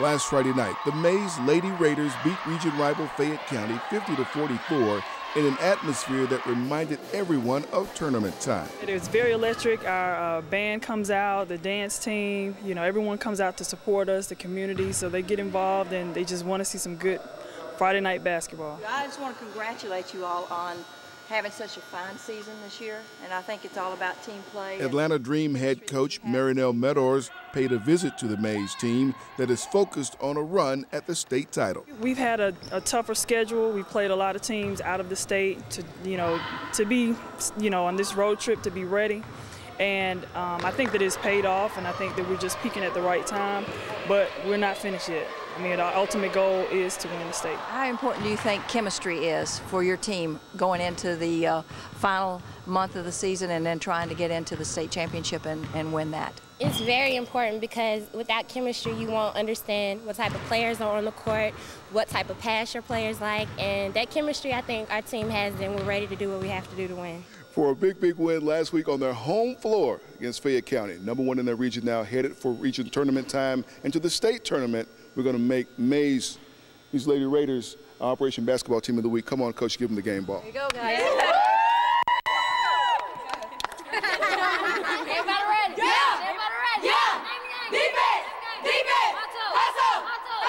Last Friday night, the Mays Lady Raiders beat region rival Fayette County 50 to 44 in an atmosphere that reminded everyone of tournament time. It was very electric. Our uh, band comes out, the dance team, you know, everyone comes out to support us, the community, so they get involved and they just want to see some good Friday night basketball. I just want to congratulate you all on having such a fine season this year, and I think it's all about team play. Atlanta Dream head coach Marynell Meadors paid a visit to the Mays team that is focused on a run at the state title. We've had a, a, tougher schedule. We played a lot of teams out of the state to, you know, to be, you know, on this road trip to be ready. And um, I think that it's paid off, and I think that we're just peaking at the right time, but we're not finished yet. I mean, our ultimate goal is to win the state. How important do you think chemistry is for your team going into the uh, final month of the season and then trying to get into the state championship and, and win that? It's very important because without chemistry, you won't understand what type of players are on the court, what type of pass your players like, and that chemistry I think our team has, and we're ready to do what we have to do to win for a big, big win last week on their home floor against Fayette County. Number one in their region now, headed for region tournament time. And to the state tournament, we're going to make Mays, these Lady Raiders, Operation Basketball Team of the Week. Come on, Coach, give them the game ball. There you go, guys. Yeah. Defense! Defense! Hustle! Hustle! Hustle!